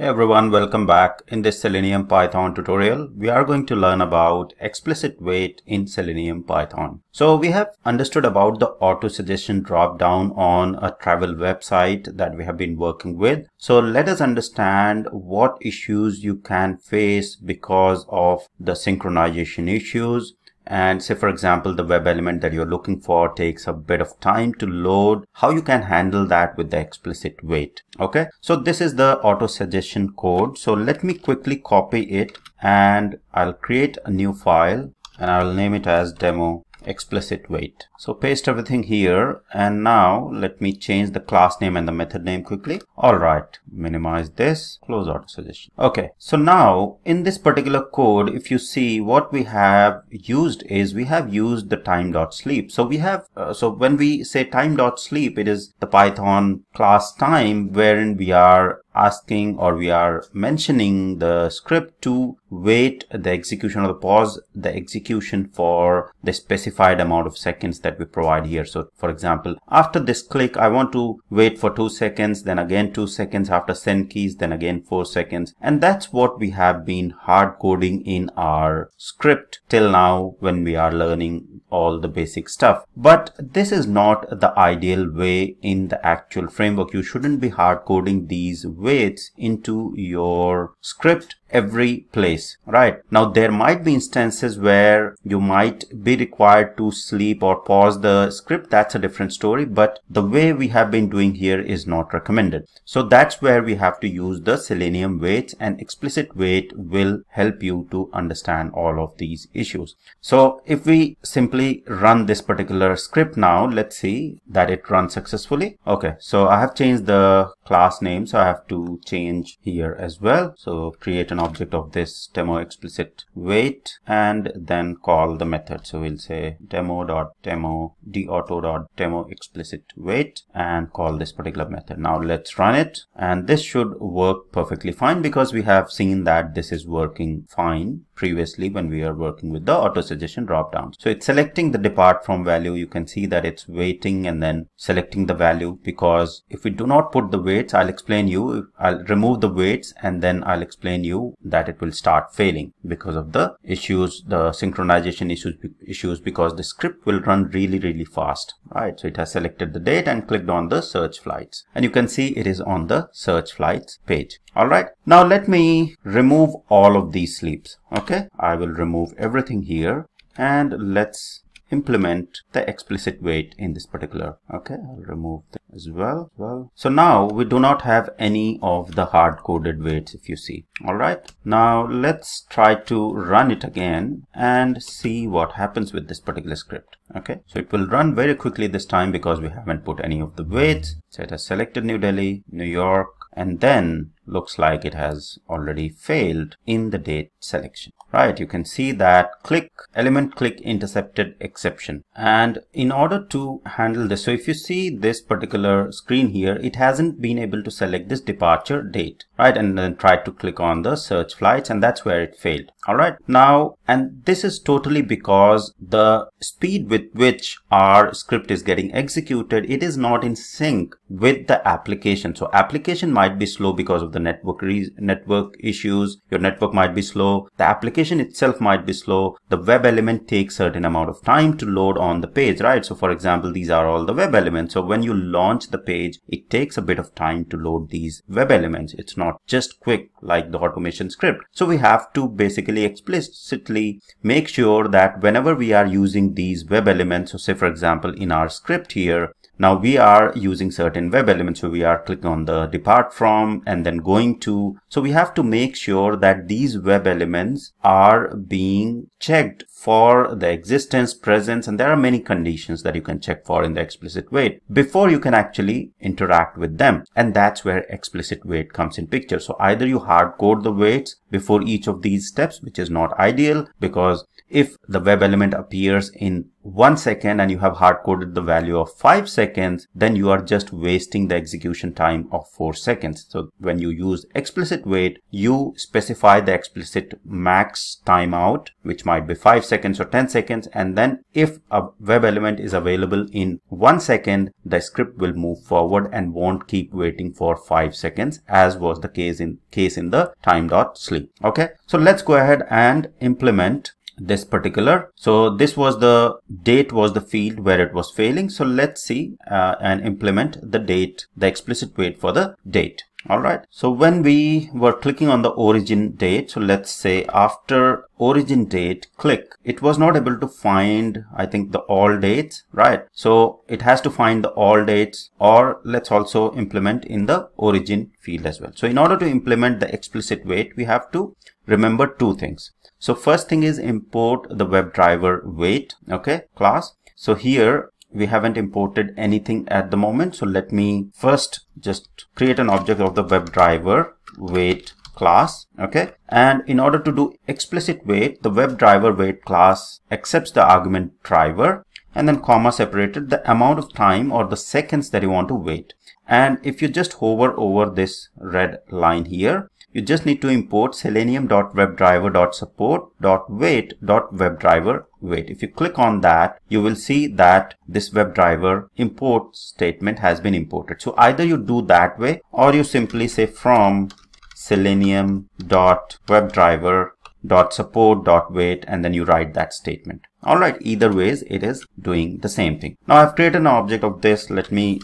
Hey everyone, welcome back. In this Selenium Python tutorial, we are going to learn about explicit wait in Selenium Python. So we have understood about the auto suggestion drop down on a travel website that we have been working with. So let us understand what issues you can face because of the synchronization issues and say for example the web element that you're looking for takes a bit of time to load. How you can handle that with the explicit wait okay? So this is the auto suggestion code. So let me quickly copy it and I'll create a new file and I'll name it as demo explicit wait. So paste everything here and now let me change the class name and the method name quickly. Alright, minimize this, close auto suggestion. Okay, so now in this particular code, if you see what we have used is we have used the time.sleep. So we have, uh, so when we say time.sleep, it is the Python class time wherein we are asking or we are mentioning the script to wait the execution or the pause the execution for the specified amount of seconds that we provide here. So for example, after this click, I want to wait for two seconds, then again two seconds after send keys, then again four seconds. And that's what we have been hard coding in our script till now when we are learning all the basic stuff. But this is not the ideal way in the actual framework. You shouldn't be hard coding these waits into your script every place right? Now there might be instances where you might be required to sleep or pause the script. That's a different story but the way we have been doing here is not recommended. So that's where we have to use the selenium waits and explicit wait will help you to understand all of these issues. So if we simply run this particular script now let's see that it runs successfully. Okay so i have changed the class name so i have to change here as well. So create an object of this demo explicit wait and then call the method. So we'll say demo dot demo auto dot demo explicit wait and call this particular method. Now let's run it. And this should work perfectly fine because we have seen that this is working fine previously when we are working with the auto suggestion drop down so it's selecting the depart from value you can see that it's waiting and then selecting the value because if we do not put the waits i'll explain you i'll remove the waits and then i'll explain you that it will start failing because of the issues, the synchronization issues, issues because the script will run really, really fast, right? So it has selected the date and clicked on the search flights and you can see it is on the search flights page. All right. Now let me remove all of these sleeps. Okay. I will remove everything here and let's implement the explicit wait in this particular okay i'll remove that as well well so now we do not have any of the hard coded waits if you see all right now let's try to run it again and see what happens with this particular script okay so it will run very quickly this time because we haven't put any of the waits so it has selected new delhi new york and then looks like it has already failed in the date selection right you can see that click element click intercepted exception. And in order to handle this so if you see this particular screen here it hasn't been able to select this departure date. Right and then try to click on the search flights and that's where it failed. All right now and this is totally because the speed with which our script is getting executed it is not in sync with the application. So application might be slow because of the network network issues. Your network might be slow. The application itself might be slow. The web element takes certain amount of time to load on the page right? So for example these are all the web elements. So when you launch the page it takes a bit of time to load these web elements. It's not just quick like the automation script. So we have to basically explicitly make sure that whenever we are using these web elements so say for example in our script here now we are using certain web elements. So we are clicking on the depart from and then going to. So we have to make sure that these web elements are being checked for the existence, presence, and there are many conditions that you can check for in the explicit wait before you can actually interact with them. And that's where explicit wait comes in picture. So either you hard code the waits before each of these steps, which is not ideal because if the web element appears in one second and you have hard coded the value of five seconds, then you are just wasting the execution time of four seconds. So when you use explicit wait, you specify the explicit max timeout, which might be five seconds or 10 seconds and then if a web element is available in one second the script will move forward and won't keep waiting for five seconds as was the case in case in the time dot sleep. Okay so let's go ahead and implement this particular. So this was the date was the field where it was failing. So let's see uh, and implement the date the explicit wait for the date all right so when we were clicking on the origin date so let's say after origin date click it was not able to find i think the all dates right? So it has to find the all dates or let's also implement in the origin field as well. So in order to implement the explicit wait we have to remember two things. So first thing is import the WebDriver wait okay class. So here we haven't imported anything at the moment. So let me first just create an object of the WebDriver wait class okay? And in order to do explicit wait the WebDriver wait class accepts the argument driver and then comma separated the amount of time or the seconds that you want to wait. And if you just hover over this red line here you just need to import selenium.webdriver.support.wait.webdriver wait. If you click on that, you will see that this WebDriver import statement has been imported. So either you do that way or you simply say from selenium.webdriver.support.wait and then you write that statement. Alright, either ways it is doing the same thing. Now I've created an object of this. Let me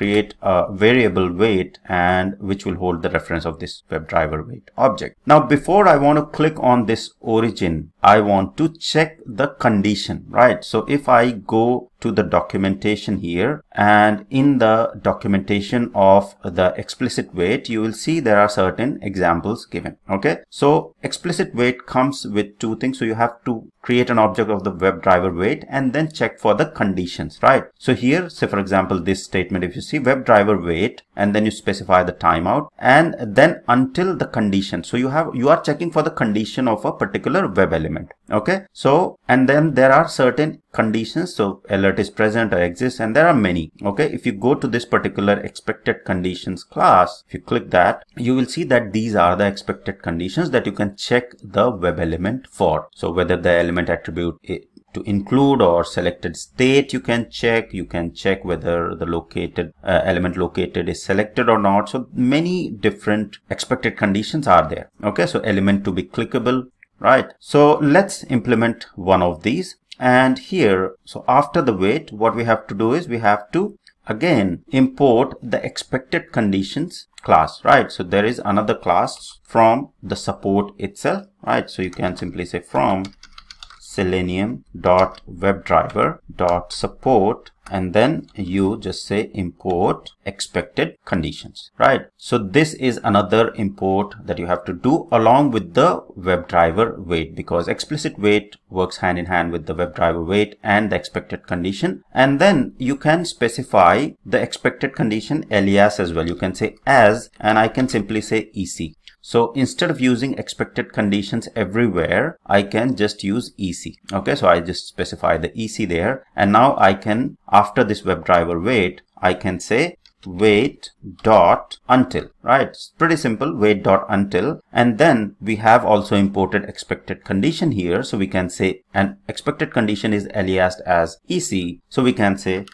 create a variable wait and which will hold the reference of this WebDriver wait object. Now before I want to click on this origin, I want to check the condition, right? So if I go to the documentation here and in the documentation of the explicit wait you will see there are certain examples given okay? So explicit wait comes with two things. So you have to create an object of the WebDriver wait and then check for the conditions right? So here say for example this statement if you see WebDriver wait and then you specify the timeout and then until the condition. So you have you are checking for the condition of a particular web element okay? So and then there are certain conditions. So alert is present or exists and there are many. Okay? If you go to this particular expected conditions class if you click that you will see that these are the expected conditions that you can check the web element for. So whether the element attribute to include or selected state you can check. You can check whether the located uh, element located is selected or not. So many different expected conditions are there. Okay? So element to be clickable right. So let's implement one of these. And here so after the wait what we have to do is we have to again import the expected conditions class. Right. So there is another class from the support itself. Right. So you can simply say from selenium dot webdriver dot support and then you just say import expected conditions right? So this is another import that you have to do along with the WebDriver wait because explicit wait works hand in hand with the WebDriver wait and the expected condition. And then you can specify the expected condition alias as well. You can say as and I can simply say EC so instead of using expected conditions everywhere, I can just use EC. Okay, so I just specify the EC there. And now I can, after this WebDriver wait, I can say wait dot until right it's pretty simple wait dot until and then we have also imported expected condition here so we can say an expected condition is aliased as ec so we can say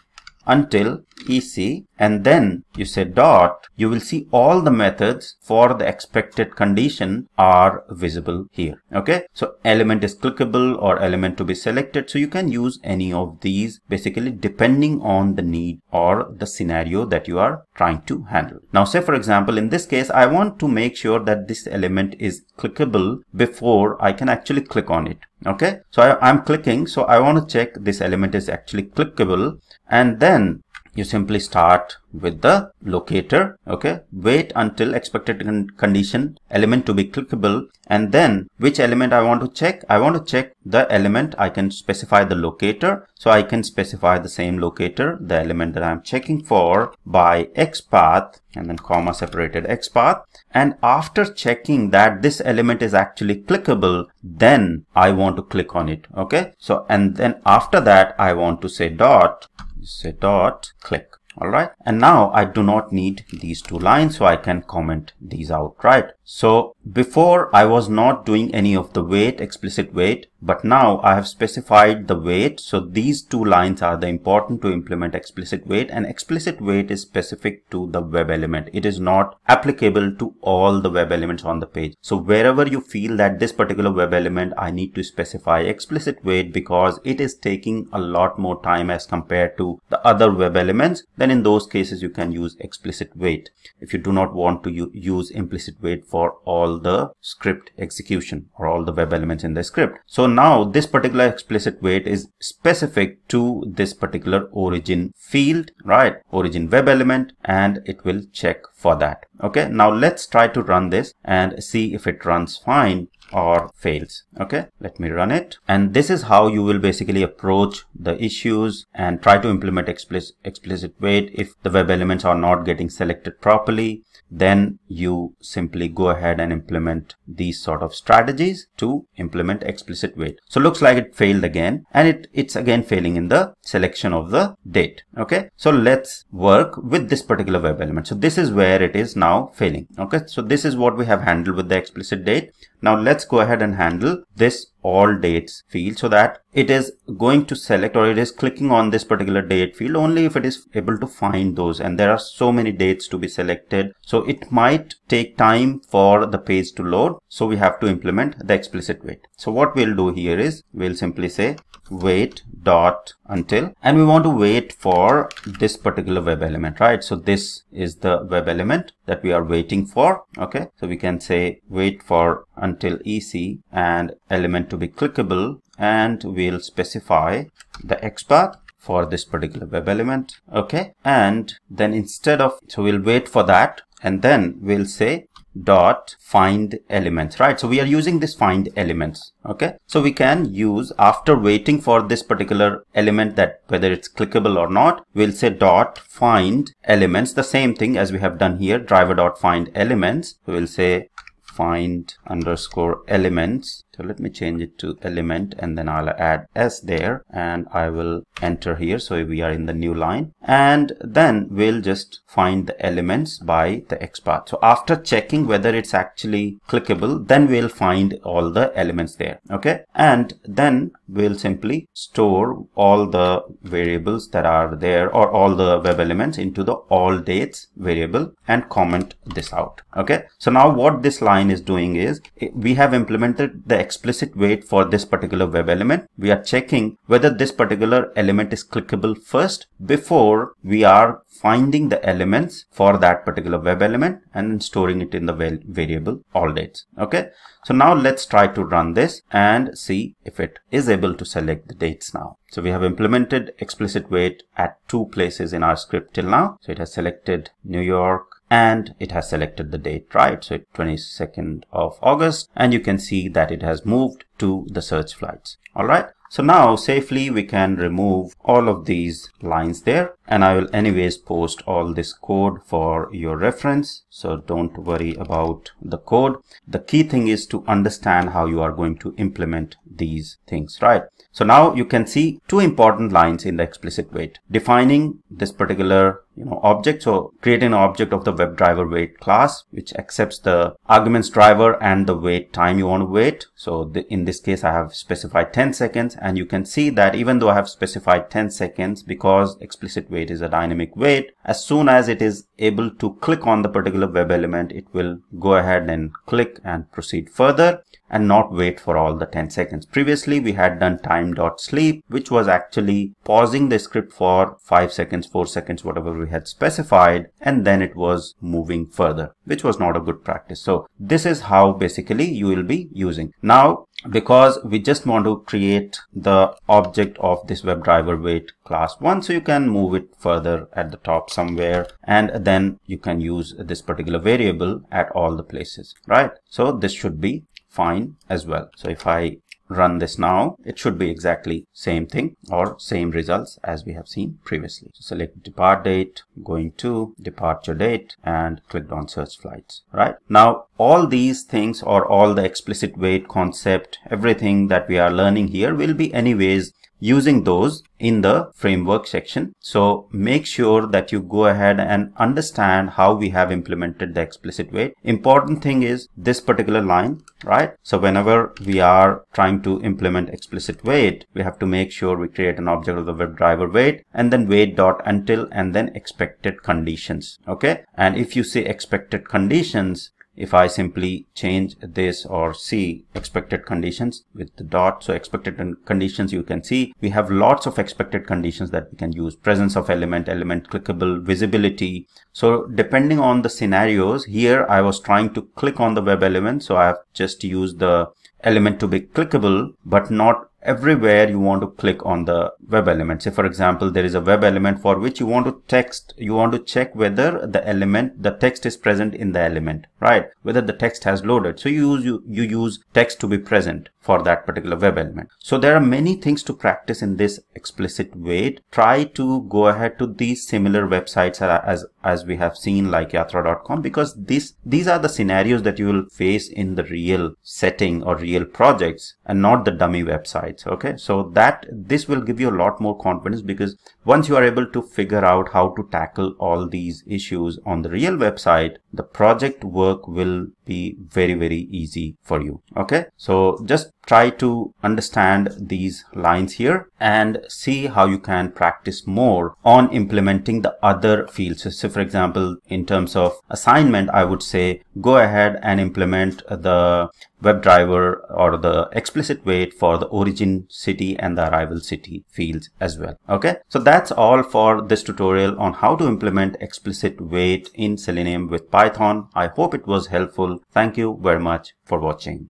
until ec and then you say dot you will see all the methods for the expected condition are visible here okay? So element is clickable or element to be selected so you can use any of these basically depending on the need or the scenario that you are trying to handle. Now say for example in this case i want to make sure that this element is clickable before i can actually click on it okay? So I, am clicking so i want to check this element is actually clickable and then you simply start with the locator okay? Wait until expected con condition element to be clickable and then which element I want to check? I want to check the element. I can specify the locator so I can specify the same locator the element that I'm checking for by XPath and then comma separated XPath and after checking that this element is actually clickable then I want to click on it okay? So and then after that I want to say dot say dot click. All right and now i do not need these two lines so i can comment these out right so before I was not doing any of the wait, explicit wait, but now I have specified the wait. So these two lines are the important to implement explicit wait and explicit wait is specific to the web element. It is not applicable to all the web elements on the page. So wherever you feel that this particular web element, I need to specify explicit wait because it is taking a lot more time as compared to the other web elements, then in those cases you can use explicit wait. If you do not want to use implicit wait for for all the script execution or all the web elements in the script. So now this particular explicit wait is specific to this particular origin field, right? Origin web element and it will check for that. Okay. Now let's try to run this and see if it runs fine or fails okay let me run it and this is how you will basically approach the issues and try to implement explicit explicit wait if the web elements are not getting selected properly then you simply go ahead and implement these sort of strategies to implement explicit wait. So looks like it failed again and it, it's again failing in the selection of the date. Okay. So let's work with this particular web element. So this is where it is now failing. Okay. So this is what we have handled with the explicit date. Now let's go ahead and handle this all dates field so that it is going to select or it is clicking on this particular date field only if it is able to find those. And there are so many dates to be selected. So it might take time for the page to load. So we have to implement the explicit wait so what we'll do here is we'll simply say wait dot until and we want to wait for this particular web element right? So this is the web element that we are waiting for okay? So we can say wait for until ec and element to be clickable and we'll specify the xpath for this particular web element okay? And then instead of so we'll wait for that and then we'll say dot find elements right? So we are using this find elements okay? So we can use after waiting for this particular element that whether it's clickable or not we'll say dot find elements the same thing as we have done here driver dot find elements. We'll say find underscore elements so let me change it to element and then I'll add s there and I will enter here. So we are in the new line and then we'll just find the elements by the XPath. So after checking whether it's actually clickable, then we'll find all the elements there. Okay. And then we'll simply store all the variables that are there or all the web elements into the all dates variable and comment this out. Okay. So now what this line is doing is we have implemented the explicit wait for this particular web element. We are checking whether this particular element is clickable first before we are finding the elements for that particular web element and storing it in the variable all dates. Okay. So now let's try to run this and see if it is able to select the dates now. So we have implemented explicit wait at two places in our script till now. So it has selected New York and it has selected the date right so 22nd of august. And you can see that it has moved to the search flights. All right. So now safely we can remove all of these lines there and I will anyways post all this code for your reference. So don't worry about the code. The key thing is to understand how you are going to implement these things, right? So now you can see two important lines in the explicit wait defining this particular you know object so create an object of the WebDriver wait class which accepts the arguments driver and the wait time you want to wait so the, in this case i have specified 10 seconds and you can see that even though i have specified 10 seconds because explicit wait is a dynamic wait as soon as it is able to click on the particular web element it will go ahead and click and proceed further and not wait for all the 10 seconds. Previously, we had done time.sleep, which was actually pausing the script for 5 seconds, 4 seconds, whatever we had specified, and then it was moving further, which was not a good practice. So this is how basically you will be using. Now, because we just want to create the object of this WebDriver wait class one so you can move it further at the top somewhere and then you can use this particular variable at all the places right so this should be fine as well. So if I run this now, it should be exactly same thing or same results as we have seen previously. So select depart date, going to departure date and clicked on search flights, right? Now, all these things or all the explicit wait concept, everything that we are learning here will be anyways using those in the framework section. So make sure that you go ahead and understand how we have implemented the explicit wait. Important thing is this particular line, right? So whenever we are trying to implement explicit wait, we have to make sure we create an object of the WebDriver wait and then wait dot until and then expected conditions. Okay. And if you say expected conditions, if I simply change this or see expected conditions with the dot. So expected conditions, you can see we have lots of expected conditions that we can use. Presence of element, element clickable, visibility. So depending on the scenarios here, I was trying to click on the web element. So I have just used the element to be clickable, but not everywhere you want to click on the web element. Say for example, there is a web element for which you want to text, you want to check whether the element, the text is present in the element, right? Whether the text has loaded. So you use, you, you use text to be present for that particular web element. So there are many things to practice in this explicit way. Try to go ahead to these similar websites as, as we have seen like yatra.com because this, these are the scenarios that you will face in the real setting or real projects and not the dummy websites. Okay. So that this will give you a lot more confidence because once you are able to figure out how to tackle all these issues on the real website, the project work will be very, very easy for you. Okay. So just try to understand these lines here and see how you can practice more on implementing the other fields. So for example, in terms of assignment, I would say go ahead and implement the WebDriver or the explicit wait for the origin city and the arrival city fields as well. Okay. So that's all for this tutorial on how to implement explicit wait in Selenium with Python. I hope it was helpful. Thank you very much for watching.